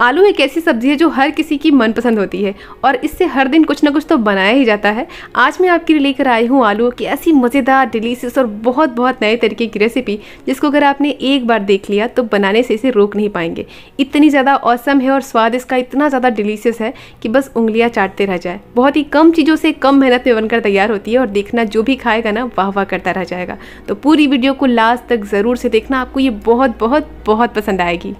आलू एक ऐसी सब्ज़ी है जो हर किसी की मनपसंद होती है और इससे हर दिन कुछ ना कुछ तो बनाया ही जाता है। आज मैं आपके लिए लेकर आई हूँ आलू की ऐसी मज़ेदार डिलीशियस और बहुत बहुत नए तरीके की रेसिपी जिसको अगर आपने एक बार देख लिया तो बनाने से इसे रोक नहीं पाएँगे। इतनी ज़्यादा औसम है और स्वाद इसका इतना ज़्यादा डिलीशियस है कि बस उंगलियाँ चाटते रह जाए। बहुत ही कम चीज़ों से कम मेहनत में बनकर तैयार होती है और देखना जो भी खाएगा ना वाह वाह करता रह जाएगा। तो पूरी वीडियो को लास्ट तक ज़रूर से देखना, आपको ये बहुत बहुत बहुत पसंद आएगी।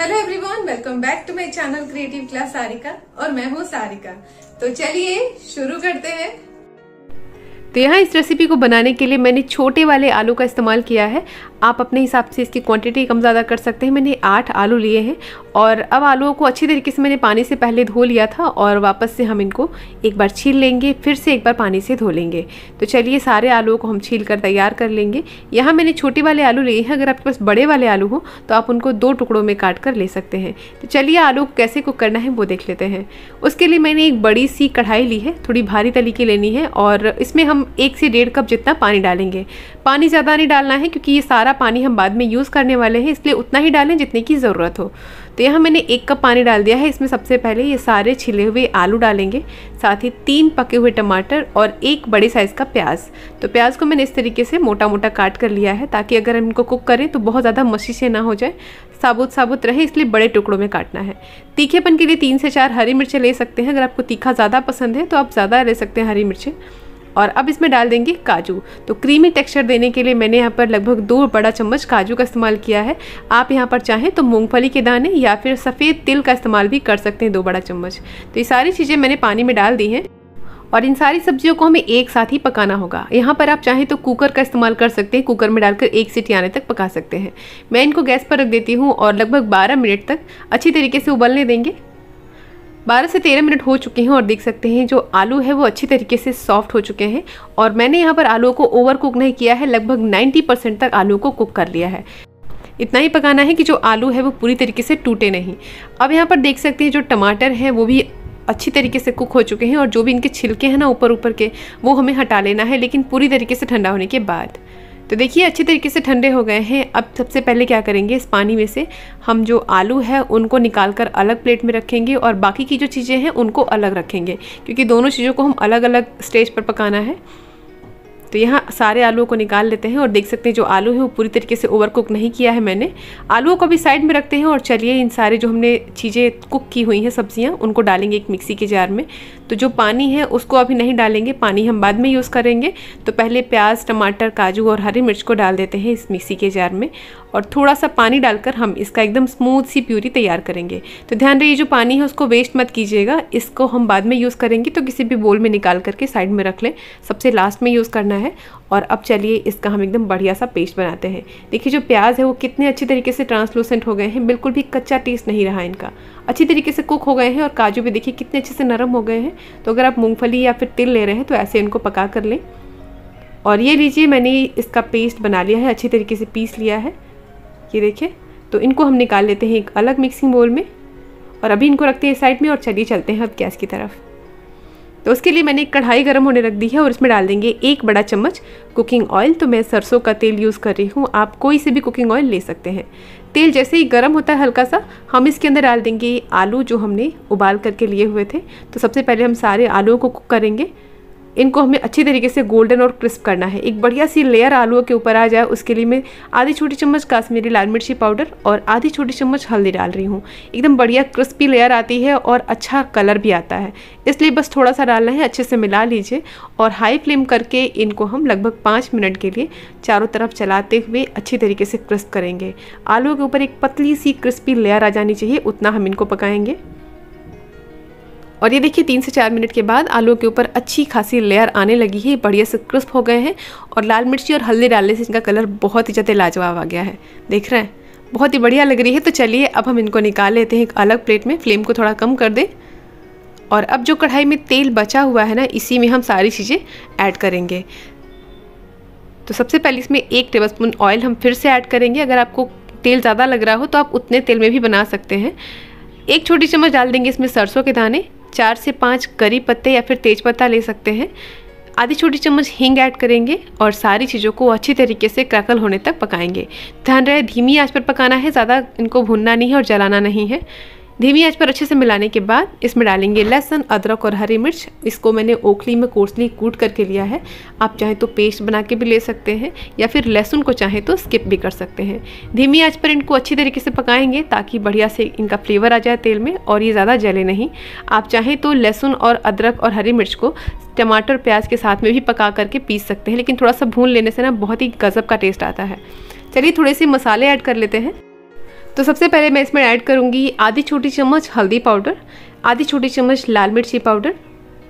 Hello everyone welcome back to my channel creative class Sarika और मैं हूँ सारिका तो चलिए शुरू करते हैं। तो यहाँ इस रेसिपी को बनाने के लिए मैंने छोटे वाले आलू का इस्तेमाल किया है। आप अपने हिसाब से इसकी क्वांटिटी कम ज़्यादा कर सकते हैं। मैंने आठ आलू लिए हैं और अब आलूओं को अच्छी तरीके से मैंने पानी से पहले धो लिया था और वापस से हम इनको एक बार छील लेंगे, फिर से एक बार पानी से धो लेंगे। तो चलिए सारे आलूओं को हम छील कर तैयार कर लेंगे। यहाँ मैंने छोटे वाले आलू लिए हैं। अगर आपके पास बड़े वाले आलू हो तो आप उनको दो टुकड़ों में काट कर ले सकते हैं। तो चलिए आलू कैसे कुक करना है वो देख लेते हैं। उसके लिए मैंने एक बड़ी सी कढ़ाई ली है, थोड़ी भारी तली की लेनी है और इसमें हम एक से डेढ़ कप जितना पानी डालेंगे। पानी ज़्यादा नहीं डालना है क्योंकि ये सारा पानी हम बाद में यूज़ करने वाले हैं, इसलिए उतना ही डालें जितने की ज़रूरत हो। तो यहाँ मैंने एक कप पानी डाल दिया है, इसमें सबसे पहले ये सारे छिले हुए आलू डालेंगे, साथ ही तीन पके हुए टमाटर और एक बड़े साइज़ का प्याज। तो प्याज को मैंने इस तरीके से मोटा मोटा काट कर लिया है, ताकि अगर हम इनको कुक करें तो बहुत ज़्यादा मशी से ना हो जाए। साबुत साबुत रहे, इसलिए बड़े टुकड़ों में काटना है। तीखेपन के लिए तीन से चार हरी मिर्चें ले सकते हैं, अगर आपको तीखा ज़्यादा पसंद है तो आप ज़्यादा ले सकते हैं हरी मिर्चें। और अब इसमें डाल देंगे काजू। तो क्रीमी टेक्सचर देने के लिए मैंने यहाँ पर लगभग दो बड़ा चम्मच काजू का इस्तेमाल किया है। आप यहाँ पर चाहें तो मूंगफली के दाने या फिर सफ़ेद तिल का इस्तेमाल भी कर सकते हैं दो बड़ा चम्मच। तो ये सारी चीज़ें मैंने पानी में डाल दी हैं और इन सारी सब्जियों को हमें एक साथ ही पकाना होगा। यहाँ पर आप चाहें तो कुकर का इस्तेमाल कर सकते हैं। कुकर में डालकर एक सीटी आने तक पका सकते हैं। मैं इनको गैस पर रख देती हूँ और लगभग 12 मिनट तक अच्छी तरीके से उबलने देंगे। 12 से 13 मिनट हो चुके हैं और देख सकते हैं जो आलू है वो अच्छी तरीके से सॉफ्ट हो चुके हैं और मैंने यहाँ पर आलू को ओवर कुक नहीं किया है, लगभग 90 परसेंट तक आलू को कुक कर लिया है। इतना ही पकाना है कि जो आलू है वो पूरी तरीके से टूटे नहीं। अब यहाँ पर देख सकते हैं जो टमाटर हैं वो भी अच्छी तरीके से कुक हो चुके हैं और जो भी इनके छिलके हैं ना ऊपर ऊपर के, वो हमें हटा लेना है, लेकिन पूरी तरीके से ठंडा होने के बाद। तो देखिए, अच्छे तरीके से ठंडे हो गए हैं। अब सबसे पहले क्या करेंगे? इस पानी में से हम जो आलू है, उनको निकाल कर अलग प्लेट में रखेंगे और बाकी की जो चीज़ें हैं, उनको अलग रखेंगे। क्योंकि दोनों चीज़ों को हम अलग अलग स्टेज पर पकाना है। तो यहाँ सारे आलूओं को निकाल लेते हैं और देख सकते हैं जो आलू है वो पूरी तरीके से ओवर कुक नहीं किया है मैंने। आलूओं को भी साइड में रखते हैं और चलिए इन सारे जो हमने चीज़ें कुक की हुई हैं सब्ज़ियाँ, उनको डालेंगे एक मिक्सी के जार में। तो जो पानी है उसको अभी नहीं डालेंगे, पानी हम बाद में यूज़ करेंगे। तो पहले प्याज, टमाटर, काजू और हरी मिर्च को डाल देते हैं इस मिक्सी के जार में और थोड़ा सा पानी डालकर हम इसका एकदम स्मूथ सी प्यूरी तैयार करेंगे। तो ध्यान रहिए जो पानी है उसको वेस्ट मत कीजिएगा, इसको हम बाद में यूज़ करेंगे तो किसी भी बोल में निकाल करके साइड में रख लें। सबसे लास्ट में यूज़ करना है। और अब चलिए इसका हम एकदम बढ़िया सा पेस्ट बनाते हैं। देखिए जो प्याज है वो कितने अच्छी तरीके से ट्रांसलूसेंट हो गए हैं, बिल्कुल भी कच्चा टेस्ट नहीं रहा इनका। अच्छी तरीके से कुक हो गए हैं और काजू भी देखिए कितने अच्छे से नरम हो गए हैं। तो अगर आप मूँगफली या फिर तिल ले रहे हैं तो ऐसे इनको पका कर लें। और ये लीजिए, मैंने इसका पेस्ट बना लिया है, अच्छी तरीके से पीस लिया है। ये देखिए तो इनको हम निकाल लेते हैं एक अलग मिक्सिंग बोल में। और अभी इनको रखते हैं साइड में और चलिए चलते हैं अब गैस की तरफ़। तो उसके लिए मैंने एक कढ़ाई गर्म होने रख दी है और इसमें डाल देंगे एक बड़ा चम्मच कुकिंग ऑयल तो मैं सरसों का तेल यूज़ कर रही हूँ। आप कोई से भी कुकिंग ऑयल ले सकते हैं। तेल जैसे ही गर्म होता है हल्का सा, हम इसके अंदर डाल देंगे आलू जो हमने उबाल करके लिए हुए थे। तो सबसे पहले हम सारे आलुओं को कुक करेंगे। इनको हमें अच्छी तरीके से गोल्डन और क्रिस्प करना है। एक बढ़िया सी लेयर आलूओं के ऊपर आ जाए, उसके लिए मैं आधी छोटी चम्मच काश्मीरी लाल मिर्ची पाउडर और आधी छोटी चम्मच हल्दी डाल रही हूँ। एकदम बढ़िया क्रिस्पी लेयर आती है और अच्छा कलर भी आता है। इसलिए बस थोड़ा सा डालना है, अच्छे से मिला लीजिए और हाई फ्लेम करके इनको हम लगभग पाँच मिनट के लिए चारों तरफ़ चलाते हुए अच्छी तरीके से क्रिस्प करेंगे। आलू के ऊपर एक पतली सी क्रिस्पी लेयर आ जानी चाहिए, उतना हम इनको पकाएँगे। और ये देखिए, तीन से चार मिनट के बाद आलू के ऊपर अच्छी खासी लेयर आने लगी है बढ़िया से क्रिस्प हो गए हैं और लाल मिर्ची और हल्दी डालने से इनका कलर बहुत ही ज़्यादा लाजवाब आ गया है। देख रहे हैं? बहुत ही बढ़िया लग रही है। तो चलिए, अब हम इनको निकाल लेते हैं एक अलग प्लेट में। फ्लेम को थोड़ा कम कर दें। और अब जो कढ़ाई में तेल बचा हुआ है ना, इसी में हम सारी चीज़ें ऐड करेंगे। तो सबसे पहले इसमें एक टेबल ऑयल हम फिर से ऐड करेंगे। अगर आपको तेल ज़्यादा लग रहा हो तो आप उतने तेल में भी बना सकते हैं। एक छोटी चम्मच डाल देंगे इसमें सरसों के दाने। चार से पाँच करी पत्ते या फिर तेज पत्ता ले सकते हैं। आधी छोटी चम्मच हींग ऐड करेंगे और सारी चीज़ों को अच्छी तरीके से क्रैकल होने तक पकाएँगे। ध्यान रहे, धीमी आँच पर पकाना है, ज़्यादा इनको भुनना नहीं है और जलाना नहीं है। धीमी आँच पर अच्छे से मिलाने के बाद इसमें डालेंगे लहसुन, अदरक और हरी मिर्च। इसको मैंने ओखली में कोर्सली कूट करके लिया है। आप चाहें तो पेस्ट बना के भी ले सकते हैं या फिर लहसुन को चाहें तो स्किप भी कर सकते हैं। धीमी आँच पर इनको अच्छी तरीके से पकाएँगे ताकि बढ़िया से इनका फ्लेवर आ जाए तेल में और ये ज़्यादा जले नहीं। आप चाहें तो लहसुन और अदरक और हरी मिर्च को टमाटर, प्याज के साथ में भी पका करके पीस सकते हैं, लेकिन थोड़ा सा भून लेने से ना बहुत ही गज़ब का टेस्ट आता है। चलिए थोड़े से मसाले ऐड कर लेते हैं। तो सबसे पहले मैं इसमें ऐड करूँगी आधी छोटी चम्मच हल्दी पाउडर, आधी छोटी चम्मच लाल मिर्ची पाउडर।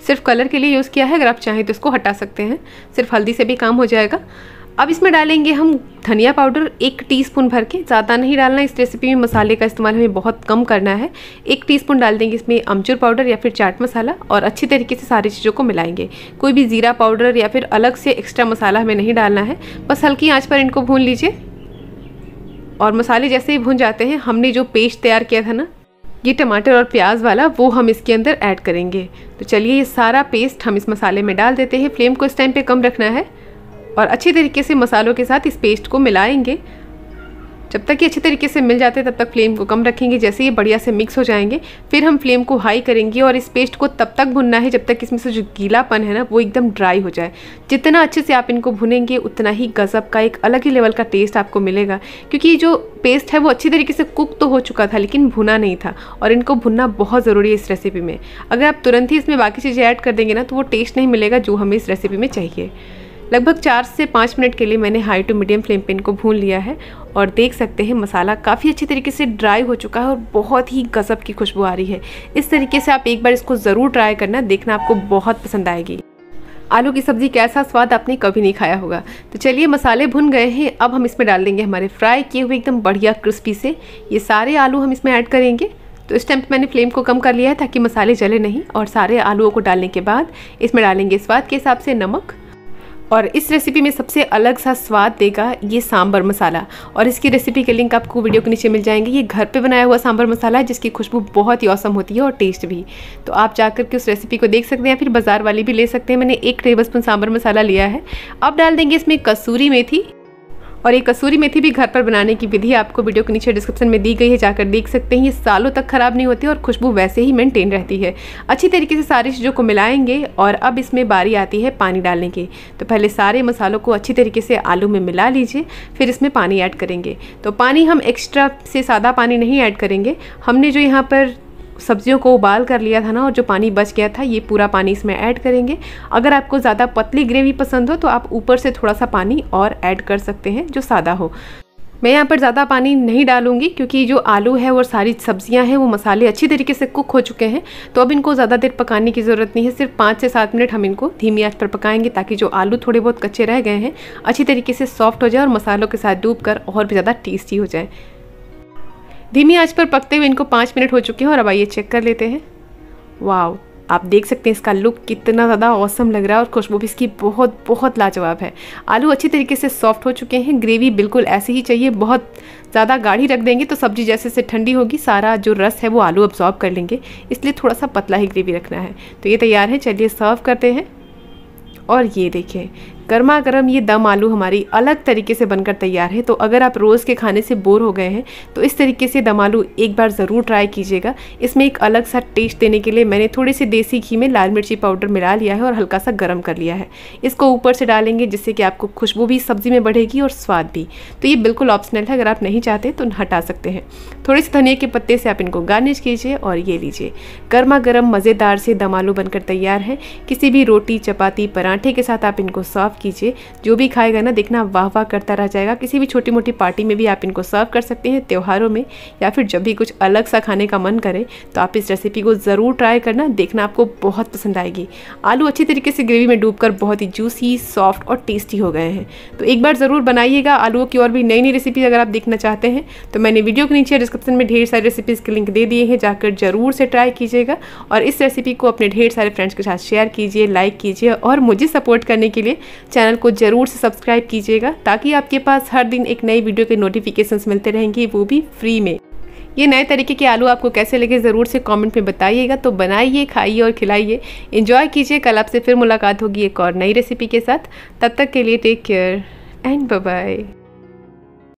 सिर्फ़ कलर के लिए यूज़ किया है, अगर आप चाहें तो इसको हटा सकते हैं। सिर्फ़ हल्दी से भी काम हो जाएगा। अब इसमें डालेंगे हम धनिया पाउडर एक टीस्पून भर के। ज़्यादा नहीं डालना, इस रेसिपी में मसाले का इस्तेमाल हमें बहुत कम करना है। एक टीस्पून डाल देंगे इसमें अमचूर पाउडर या फिर चाट मसाला और अच्छी तरीके से सारी चीज़ों को मिलाएँगे। कोई भी ज़ीरा पाउडर या फिर अलग से एक्स्ट्रा मसाला हमें नहीं डालना है। बस हल्की आँच पर इनको भून लीजिए। और मसाले जैसे ही भुन जाते हैं, हमने जो पेस्ट तैयार किया था ना, ये टमाटर और प्याज वाला, वो हम इसके अंदर ऐड करेंगे। तो चलिए, ये सारा पेस्ट हम इस मसाले में डाल देते हैं। फ्लेम को इस टाइम पे कम रखना है और अच्छी तरीके से मसालों के साथ इस पेस्ट को मिलाएँगे। जब तक ये अच्छे तरीके से मिल जाते हैं, तब तक फ्लेम को कम रखेंगे, जैसे ये बढ़िया से मिक्स हो जाएँगे। फिर हम फ्लेम को हाई करेंगे और इस पेस्ट को तब तक भुनना है जब तक इसमें से जो गीलापन है ना, वो एकदम ड्राई हो जाए। जितना अच्छे से आप इनको भुनेंगे, उतना ही गज़ब का एक अलग ही लेवल का टेस्ट आपको मिलेगा। क्योंकि ये जो पेस्ट है, वो अच्छी तरीके से कुक तो हो चुका था, लेकिन भुना नहीं था और इनको भुनना बहुत ज़रूरी है इस रेसिपी में। अगर आप तुरंत ही इसमें बाकी चीज़ें ऐड कर देंगे ना तो वो टेस्ट नहीं मिलेगा जो हमें इस रेसिपी में चाहिए। लगभग चार से पाँच मिनट के लिए मैंने हाई टू मीडियम फ्लेम पे इनको भून लिया है और देख सकते हैं मसाला काफ़ी अच्छी तरीके से ड्राई हो चुका है और बहुत ही गज़ब की खुशबू आ रही है। इस तरीके से आप एक बार इसको ज़रूर ट्राई करना, देखना आपको बहुत पसंद आएगी। आलू की सब्ज़ी कैसा स्वाद आपने कभी नहीं खाया होगा। तो चलिए मसाले भुन गए हैं, अब हम इसमें डाल देंगे हमारे फ्राई किए हुए एकदम बढ़िया क्रिस्पी से। ये सारे आलू हम इसमें ऐड करेंगे। तो इस टाइम पर मैंने फ्लेम को कम कर लिया है ताकि मसाले जले नहीं और सारे आलूओं को डालने के बाद इसमें डालेंगे स्वाद के हिसाब से नमक। और इस रेसिपी में सबसे अलग सा स्वाद देगा ये सांभर मसाला। और इसकी रेसिपी के लिंक आपको वीडियो के नीचे मिल जाएँगे। ये घर पे बनाया हुआ सांभर मसाला है जिसकी खुशबू बहुत ही औसम होती है और टेस्ट भी। तो आप जाकर के उस रेसिपी को देख सकते हैं फिर बाज़ार वाली भी ले सकते हैं। मैंने एक टेबल स्पून सांबर मसाला लिया है। अब डाल देंगे इसमें कसूरी मेथी। और ये कसूरी मेथी भी घर पर बनाने की विधि आपको वीडियो के नीचे डिस्क्रिप्शन में दी गई है, जाकर देख सकते हैं। ये सालों तक ख़राब नहीं होती और खुशबू वैसे ही मेंटेन रहती है। अच्छी तरीके से सारी चीज़ों को मिलाएँगे और अब इसमें बारी आती है पानी डालने की। तो पहले सारे मसालों को अच्छी तरीके से आलू में मिला लीजिए, फिर इसमें पानी ऐड करेंगे। तो पानी हम एक्स्ट्रा से सादा पानी नहीं ऐड करेंगे। हमने जो यहाँ पर सब्जियों को उबाल कर लिया था ना, और जो पानी बच गया था, ये पूरा पानी इसमें ऐड करेंगे। अगर आपको ज़्यादा पतली ग्रेवी पसंद हो तो आप ऊपर से थोड़ा सा पानी और ऐड कर सकते हैं, जो सादा हो। मैं यहाँ पर ज़्यादा पानी नहीं डालूँगी, क्योंकि जो आलू है और सारी सब्ज़ियाँ हैं, वो मसाले अच्छी तरीके से कुक हो चुके हैं। तो अब इनको ज़्यादा देर पकाने की ज़रूरत नहीं है, सिर्फ़ पाँच से सात मिनट हम इनको धीमी आँच पर पकाएँगे, ताकि जो आलू थोड़े बहुत कच्चे रह गए हैं, अच्छी तरीके से सॉफ्ट हो जाए और मसालों के साथ डूब कर और भी ज़्यादा टेस्टी हो जाए। धीमी आँच पर पकते हुए इनको पाँच मिनट हो चुके हैं और अब आइए चेक कर लेते हैं। वाह आप देख सकते हैं इसका लुक कितना ज़्यादा औसम लग रहा है और खुशबू भी इसकी बहुत बहुत लाजवाब है। आलू अच्छी तरीके से सॉफ्ट हो चुके हैं ग्रेवी बिल्कुल ऐसी ही चाहिए, बहुत ज़्यादा गाढ़ी रख देंगे तो सब्ज़ी जैसे से ठंडी होगी, सारा जो रस है वो आलू अब्जॉर्ब कर लेंगे, इसलिए थोड़ा सा पतला ही ग्रेवी रखना है। तो ये तैयार है, चलिए सर्व करते हैं। और ये देखिए गर्मा गर्म ये दम आलू हमारी अलग तरीके से बनकर तैयार है। तो अगर आप रोज़ के खाने से बोर हो गए हैं तो इस तरीके से दम आलू एक बार ज़रूर ट्राई कीजिएगा। इसमें एक अलग सा टेस्ट देने के लिए मैंने थोड़ी सी देसी घी में लाल मिर्ची पाउडर मिला लिया है और हल्का सा गर्म कर लिया है। इसको ऊपर से डालेंगे, जिससे कि आपको खुशबू भी सब्ज़ी में बढ़ेगी और स्वाद भी। तो ये बिल्कुल ऑप्शनल है, अगर आप नहीं चाहते तो हटा सकते हैं। थोड़े से धनिया के पत्ते से आप इनको गार्निश कीजिए और ये लीजिए। गर्मा गर्म मज़ेदार से दम आलू बनकर तैयार है। किसी भी रोटी, चपाती, पराठे के साथ आप इनको सर्व कीजिए। जो भी खाएगा ना, देखना वाह वाह करता रह जाएगा। किसी भी छोटी मोटी पार्टी में भी आप इनको सर्व कर सकते हैं, त्योहारों में, या फिर जब भी कुछ अलग सा खाने का मन करे तो आप इस रेसिपी को ज़रूर ट्राई करना, देखना आपको बहुत पसंद आएगी। आलू अच्छी तरीके से ग्रेवी में डूबकर बहुत ही जूसी सॉफ्ट और टेस्टी हो गए हैं। तो एक बार ज़रूर बनाइएगा। आलूओं की और भी नई नई रेसिपी अगर आप देखना चाहते हैं तो मैंने वीडियो के नीचे डिस्क्रिप्शन में ढेर सारी रेसिपीज़ के लिंक दे दिए हैं, जाकर ज़रूर से ट्राई कीजिएगा। और इस रेसिपी को अपने ढेर सारे फ्रेंड्स के साथ शेयर कीजिए लाइक कीजिए और मुझे सपोर्ट करने के लिए चैनल को ज़रूर से सब्सक्राइब कीजिएगा ताकि आपके पास हर दिन एक नई वीडियो के नोटिफिकेशंस मिलते रहेंगे, वो भी फ्री में। ये नए तरीके के आलू आपको कैसे लगे ज़रूर से कमेंट में बताइएगा। तो बनाइए, खाइए और खिलाइए। इन्जॉय कीजिए। कल आपसे फिर मुलाकात होगी एक और नई रेसिपी के साथ। तब तक के लिए टेक केयर एंड बाय